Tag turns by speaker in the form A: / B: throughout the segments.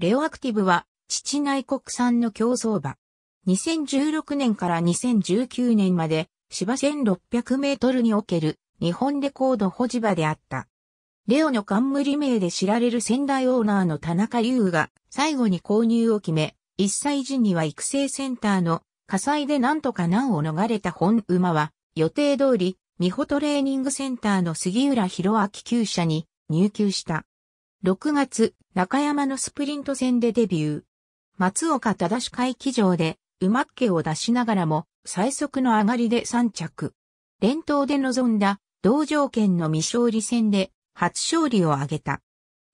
A: レオアクティブは、父内国産の競走馬。2016年から2019年まで、芝1600メートルにおける日本レコード保持馬であった。レオの冠名で知られる仙台オーナーの田中優が最後に購入を決め、1歳時には育成センターの火災で何とか難を逃れた本馬は予定通り、美穂トレーニングセンターの杉浦博明厩舎に入厩した。6月、中山のスプリント戦でデビュー。松岡正会騎乗で馬っ気を出しながらも最速の上がりで3着。連投で臨んだ同条件の未勝利戦で初勝利を挙げた。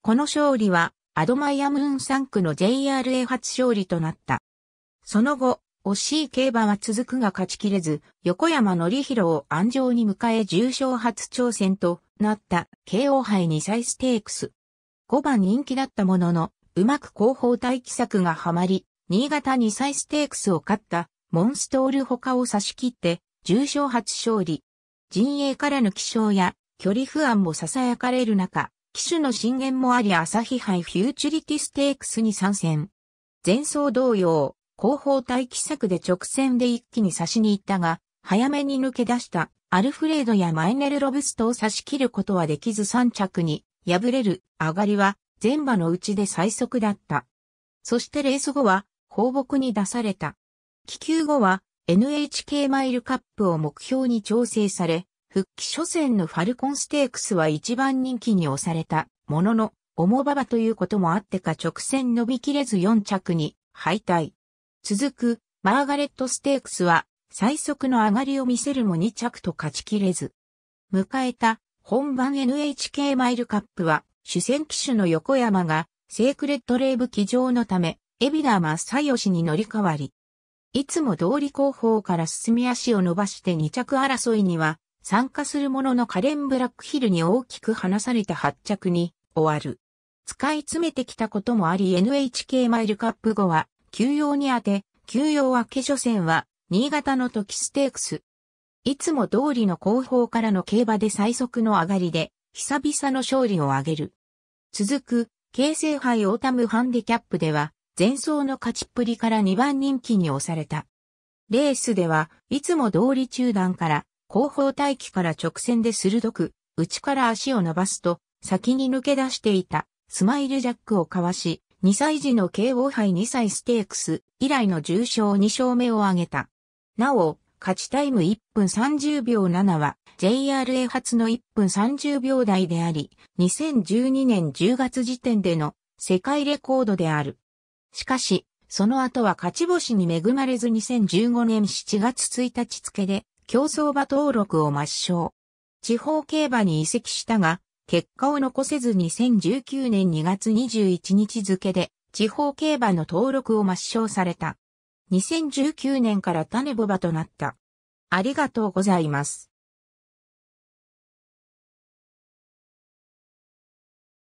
A: この勝利はアドマイアムーン3区の JRA 初勝利となった。その後、惜しい競馬は続くが勝ちきれず、横山則弘を安城に迎え重賞初挑戦となった慶応杯2歳ステークス。5番人気だったものの、うまく後方待機策がはまり、新潟2歳ステークスを勝ったモンストール他を差し切って重賞初勝利。陣営からの気象や距離不安も囁かれる中、騎手の進言もあり朝日杯フューチュリティステークスに参戦。前走同様、後方待機策で直線で一気に差しに行ったが、早めに抜け出したアルフレードやマイネル・ロブストを差し切ることはできず3着に敗れる上がりは全馬のうちで最速だった。そしてレース後は放牧に出された。気球後は NHK マイルカップを目標に調整され、復帰初戦のファルコンステークスは一番人気に押されたものの、重馬場ということもあってか直線伸びきれず4着に敗退。続くマーガレットステークスは最速の上がりを見せるも2着と勝ちきれず。迎えた本番 NHK マイルカップは主戦機種の横山がセークレットレーブ騎乗のため、エビダーマッサヨシに乗り換わり、いつも通り後方から進み足を伸ばして2着争いには参加するもののカレンブラックヒルに大きく離された8着に終わる。使い詰めてきたこともあり NHK マイルカップ後は休養に当て、休養明け初戦は新潟の時ステークス。いつも通りの後方からの競馬で最速の上がりで久々の勝利を挙げる。続く、京成杯オータムハンディキャップでは前走の勝ちっぷりから2番人気に押された。レースではいつも通り中段から後方待機から直線で鋭く内から足を伸ばすと先に抜け出していたスマイルジャックをかわし2歳児の慶応杯2歳ステークス以来の重賞2勝目を挙げた。なお、勝ちタイム1分30秒7は JRA 初の1分30秒台であり、2012年10月時点での世界レコードである。しかし、その後は勝ち星に恵まれず2015年7月1日付で競走馬登録を抹消。地方競馬に移籍したが、結果を残せず2019年2月21日付で地方競馬の登録を抹消された。2019年から種ボバとなった。ありがとうございます。